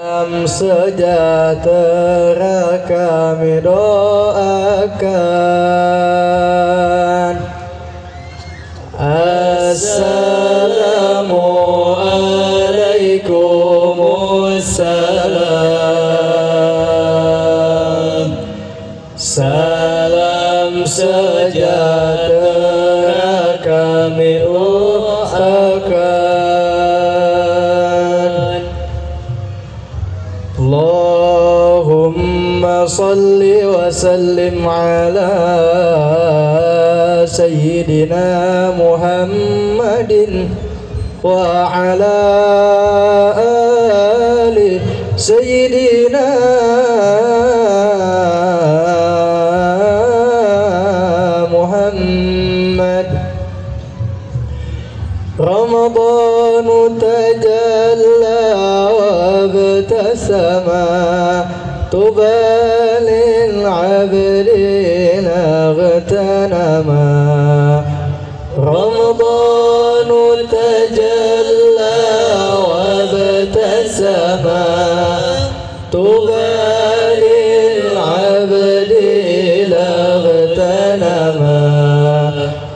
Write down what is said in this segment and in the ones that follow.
Salam sejahtera kami doakan. Assalamualaikum Salam sejahtera صل وسلم على سيدنا محمد وعلى آل سيدنا محمد. رمضان تجلى وابتسم طوبى اغتنما رمضان تجلى وابتسم. طوبى للعبد اغتنما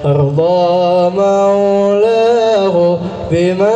أرضى مولاه بما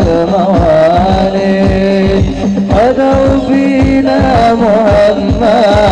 الموالي أدعو فينا محمد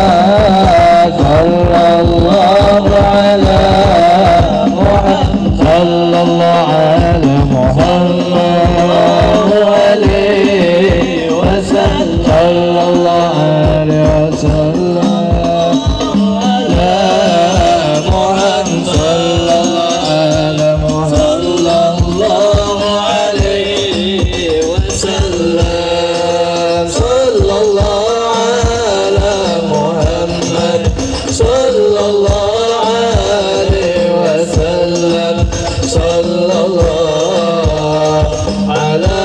صلى الله عليه وسلم. صلى الله على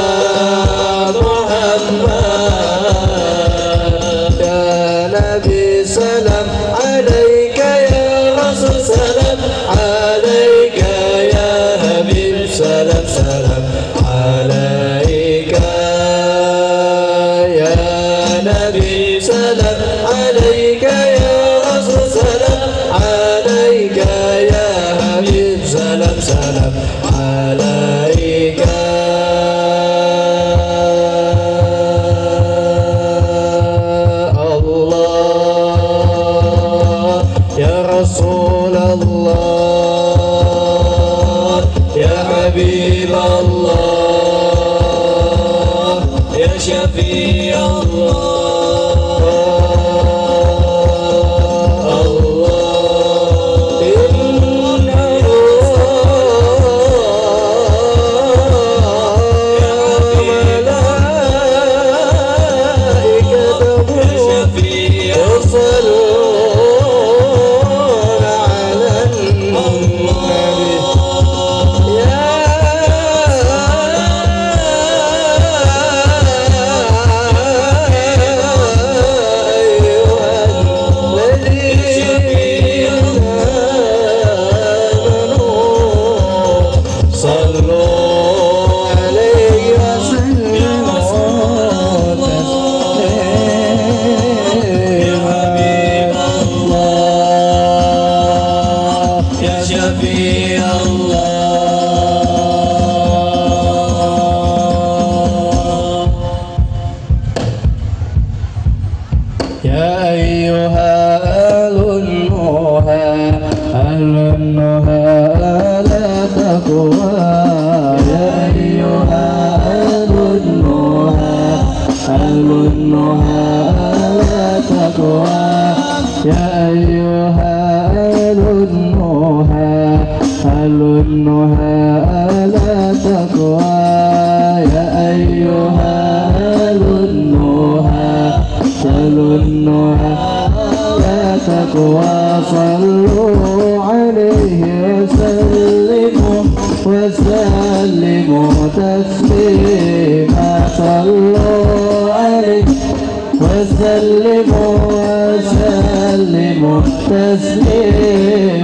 محمد. يا نبي سلام عليك يا رسول سلام. عليك يا حبيب سلام. سلام. تسليما صلوا عليه وسلموا وسلموا تسليما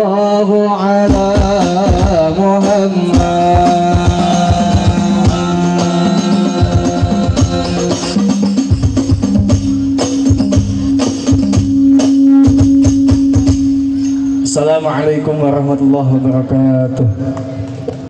الله على محمد. السلام عليكم ورحمة الله وبركاته.